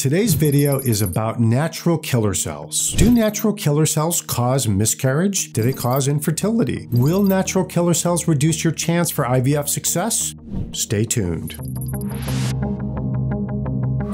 Today's video is about natural killer cells. Do natural killer cells cause miscarriage? Do they cause infertility? Will natural killer cells reduce your chance for IVF success? Stay tuned.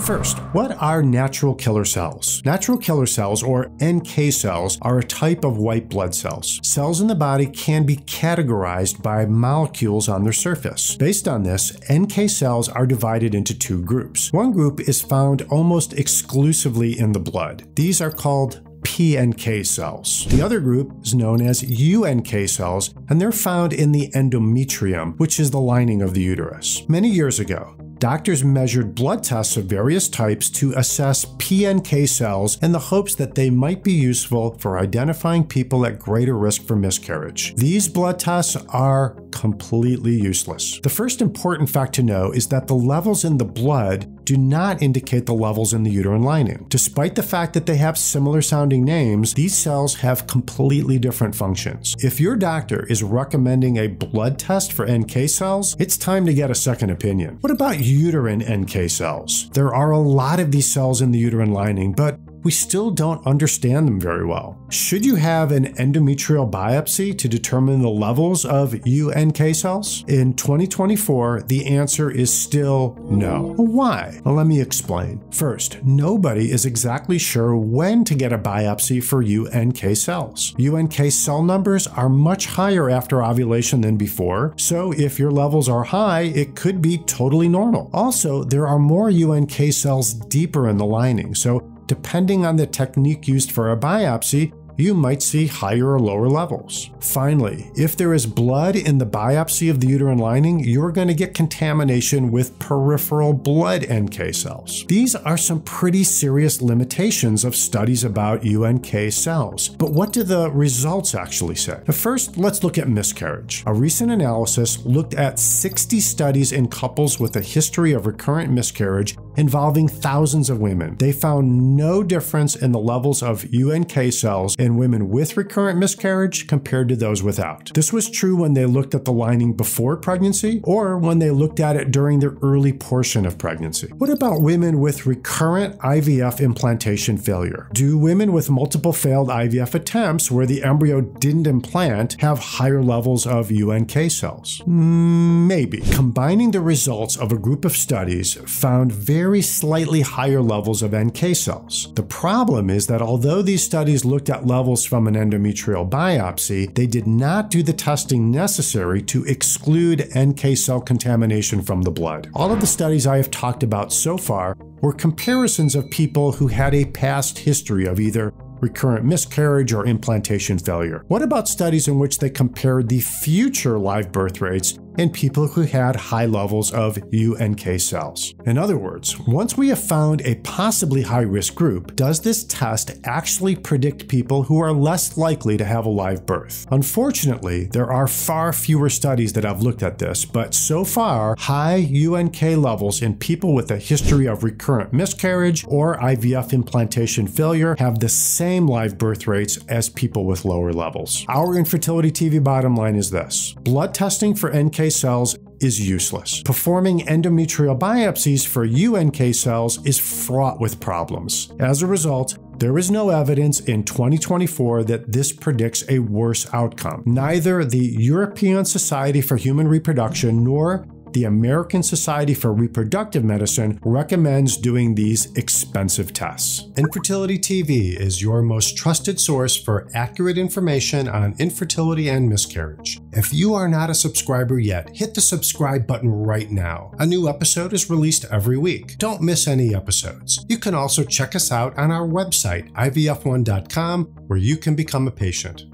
First, what are natural killer cells? Natural killer cells, or NK cells, are a type of white blood cells. Cells in the body can be categorized by molecules on their surface. Based on this, NK cells are divided into two groups. One group is found almost exclusively in the blood. These are called PNK cells. The other group is known as UNK cells, and they're found in the endometrium, which is the lining of the uterus. Many years ago, doctors measured blood tests of various types to assess PNK cells in the hopes that they might be useful for identifying people at greater risk for miscarriage. These blood tests are completely useless. The first important fact to know is that the levels in the blood do not indicate the levels in the uterine lining. Despite the fact that they have similar sounding names, these cells have completely different functions. If your doctor is recommending a blood test for NK cells, it's time to get a second opinion. What about uterine NK cells? There are a lot of these cells in the uterine lining, but we still don't understand them very well. Should you have an endometrial biopsy to determine the levels of UNK cells? In 2024, the answer is still no. Why? Well, let me explain. First, nobody is exactly sure when to get a biopsy for UNK cells. UNK cell numbers are much higher after ovulation than before, so if your levels are high, it could be totally normal. Also, there are more UNK cells deeper in the lining, so depending on the technique used for a biopsy, you might see higher or lower levels. Finally, if there is blood in the biopsy of the uterine lining, you're going to get contamination with peripheral blood NK cells. These are some pretty serious limitations of studies about UNK cells. But what do the results actually say? First, let's look at miscarriage. A recent analysis looked at 60 studies in couples with a history of recurrent miscarriage involving thousands of women. They found no difference in the levels of UNK cells in women with recurrent miscarriage compared to those without. This was true when they looked at the lining before pregnancy or when they looked at it during the early portion of pregnancy. What about women with recurrent IVF implantation failure? Do women with multiple failed IVF attempts where the embryo didn't implant have higher levels of UNK cells? Mm, maybe. Combining the results of a group of studies found very very slightly higher levels of NK cells. The problem is that although these studies looked at levels from an endometrial biopsy, they did not do the testing necessary to exclude NK cell contamination from the blood. All of the studies I have talked about so far were comparisons of people who had a past history of either recurrent miscarriage or implantation failure. What about studies in which they compared the future live birth rates in people who had high levels of UNK cells. In other words, once we have found a possibly high risk group, does this test actually predict people who are less likely to have a live birth? Unfortunately, there are far fewer studies that have looked at this, but so far, high UNK levels in people with a history of recurrent miscarriage or IVF implantation failure have the same live birth rates as people with lower levels. Our infertility TV bottom line is this blood testing for Cells is useless. Performing endometrial biopsies for UNK cells is fraught with problems. As a result, there is no evidence in 2024 that this predicts a worse outcome. Neither the European Society for Human Reproduction nor the American Society for Reproductive Medicine recommends doing these expensive tests. Infertility TV is your most trusted source for accurate information on infertility and miscarriage. If you are not a subscriber yet, hit the subscribe button right now. A new episode is released every week. Don't miss any episodes. You can also check us out on our website, ivf1.com, where you can become a patient.